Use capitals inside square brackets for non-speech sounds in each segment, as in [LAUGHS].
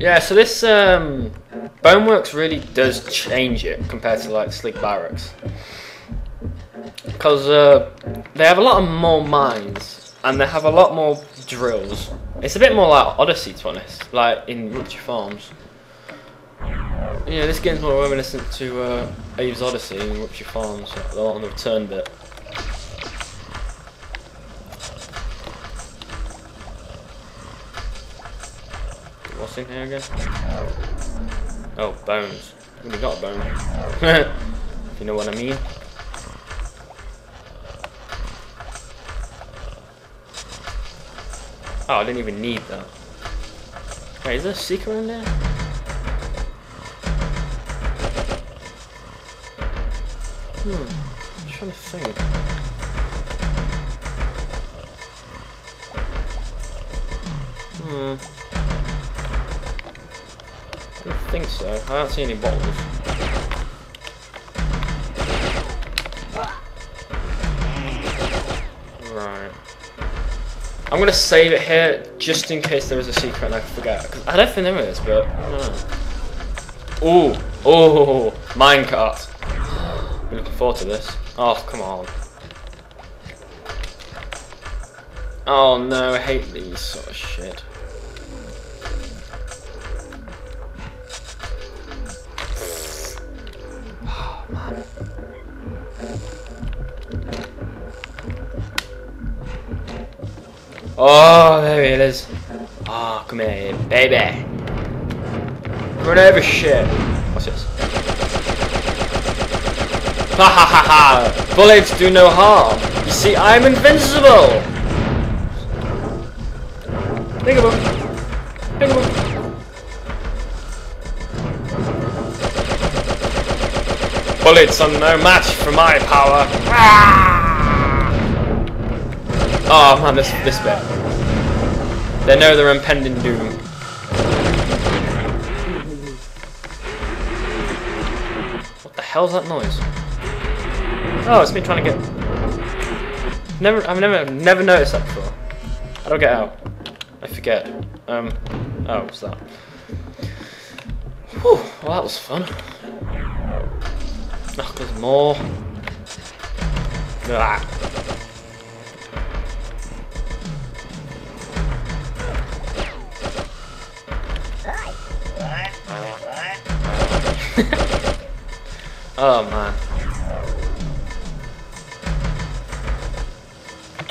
Yeah, so this um, Bonewerkz really does change it compared to like Slig Barracks. Because uh, they have a lot of more mines and they have a lot more drills. It's a bit more like Oddysee to be honest, like in Rupture Farms. You know, this game's more reminiscent to uh, Abe's Oddysee and Rupture Farms, the on the return bit. What's in here again? Oh, bones. We got a bone. [LAUGHS] if you know what I mean. Oh, I didn't even need that. Wait, is there a secret in there? Hmm, I'm trying to think. Hmm. I don't think so. I don't see any bottles. Right. I'm gonna save it here just in case there is a secret and I forget. Cause I don't think there is, but I don't know. Ooh, oh, minecart. Looking forward to this. Oh, come on. Oh no, I hate these sort of shit. Oh, man. Oh, there it is. Oh, come here, baby. Run over shit. What's this? Ha ha ha ha! Bullets do no harm. You see, I'm invincible. Peekaboo. Peekaboo. Bullets are no match for my power. Ah! Oh man, this this bit. They know their impending doom. What the hell's that noise? Oh, it's me trying to get. Never, I've never, never noticed that before. How do I get out? I forget. Um. Oh, what's that? Whew, well, that was fun. Oh, there's more. Ah. [LAUGHS] oh man.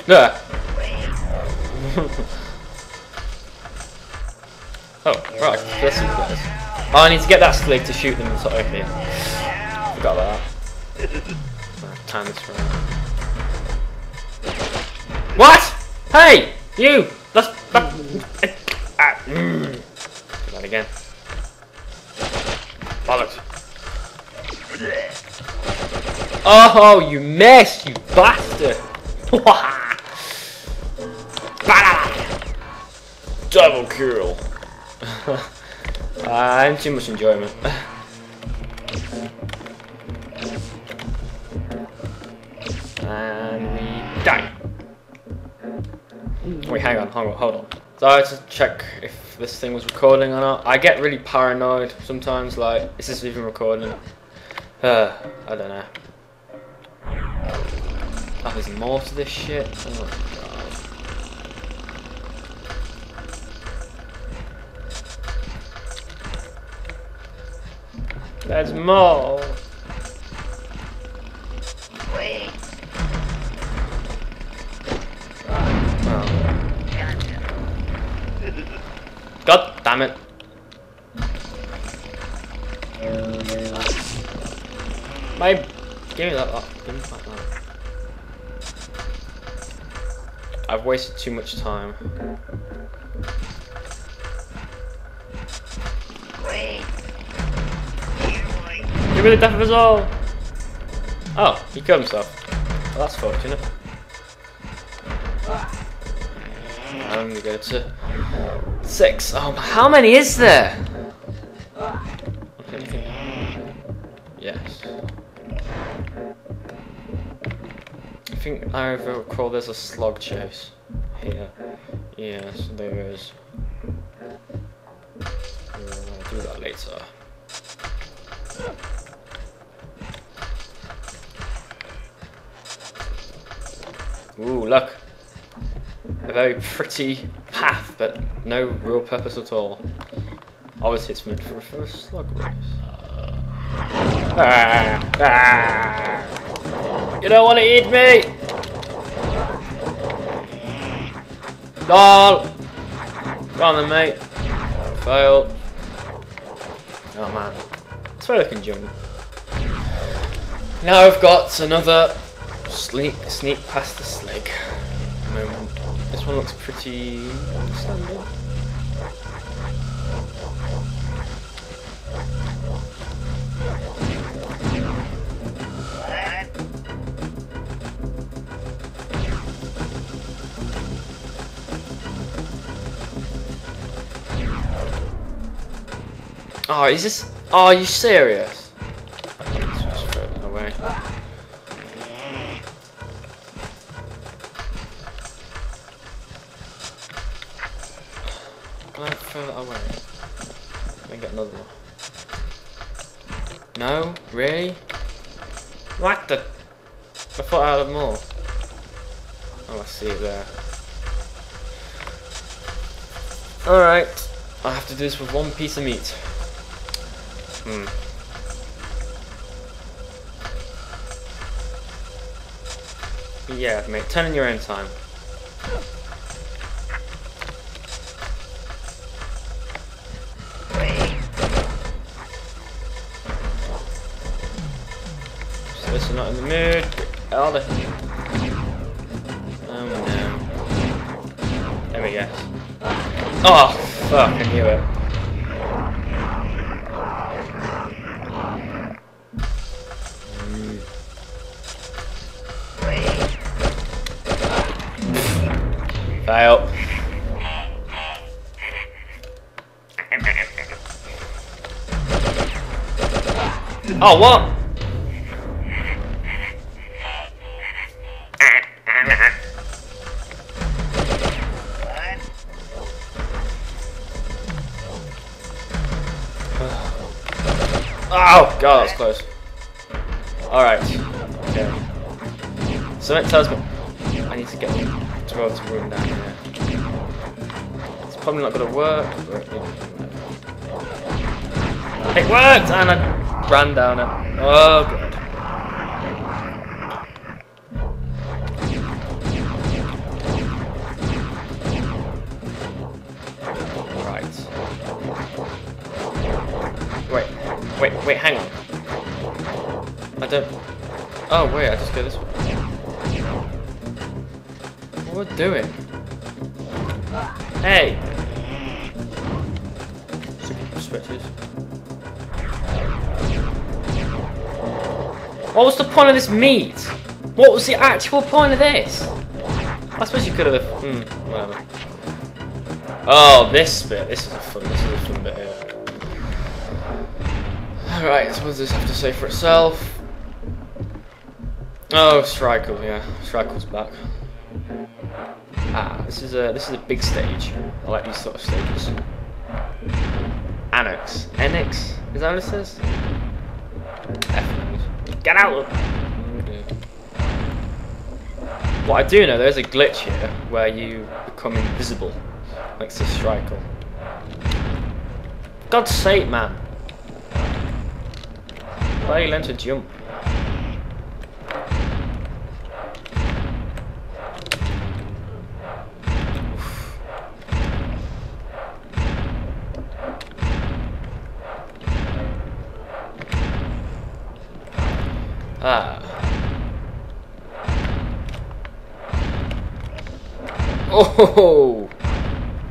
Yeah. [LAUGHS] oh, right, there's some guys. Oh, I need to get that slig to shoot them of here. Forgot about that. Time this. What? Hey! You! That's... that... Ah, mm. Do that again. Bollocks. Oh, you mess, you bastard! [LAUGHS] Double kill. [LAUGHS] I'm too much enjoyment. and we die. Wait, hang on, hold on, hold on. So I had to check if this thing was recording or not. I get really paranoid sometimes, like, is this even recording? Uh, [SIGHS] I don't know. Oh, there's more to this shit? Oh There's more! Wait. Oh. God damn it. My give me that up. Give me that up. I've wasted too much time. Me the death of us all! Oh, he killed himself. Well, that's fortunate. I'm gonna go to six. Oh, how many is there? Yes. I think I recall there's a slog chase here. Yes, there is. I'll do that later. Ooh, look. A very pretty path, but no real purpose at all. Obviously, it's meant for, for a slug race. Ah, ah. You don't want to eat me! LOL! Go on then, mate. Fail. Oh man. That's where I can jump. Now I've got another sneak sneak past the slig moment. Um, this one looks pretty standard. Oh, is this? Are you serious? That away? Let me get another one. No, really? What the? I thought I had more. Oh, I see it there. Alright. I have to do this with one piece of meat. Hmm. Yeah, mate, turn in your own time. So not in the mood. Of here. Oh no. Um, there we go. Oh, fuck, I knew it. Fail. Oh, what? God, that's close. Alright. Okay. So it tells me I need to get to Rob's room down here. It's probably not going to work, but. It worked! And I ran down it. Oh, God. Wait, wait, hang on. I don't... Oh, wait, I just go this way. What are we doing? Hey! Switches. What was the point of this meat? What was the actual point of this? I suppose you could have... Hmm, whatever. Oh, this bit. This is a fun, this is a fun bit here. Alright, so what does this have to say for itself? Oh, Strikle, yeah. Strikle's back. Ah, this is a this is a big stage. I like these sort of stages. Annex. Annex? Is that what it says? Get out! of! What I do know, there's a glitch here where you become invisible, like the Strikle. God's sake, man! Why you learn to jump? Ah. Oh,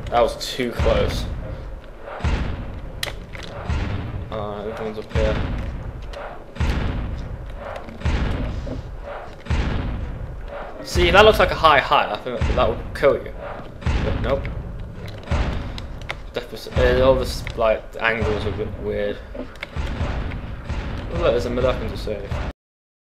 that was too close. Uh, which one's up here? See, that looks like a high high. I think that would kill you. But nope. Definitely, eh, all this like angles are a bit weird. Look, there's a Mudokon to save.